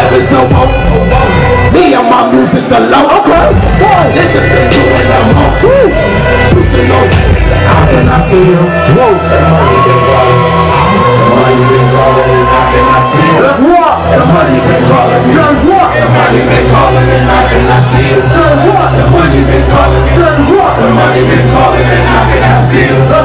rapping so more. Me and my music alone. Okay. Good. They just been doing the most. Susan on. How can I see you? Whoa. The money been calling. The money been calling and how can I see you? What? The money been calling. Says what? The money been calling and how can I see you? Says what? The money been calling. Says what? The money been calling and how can I see you?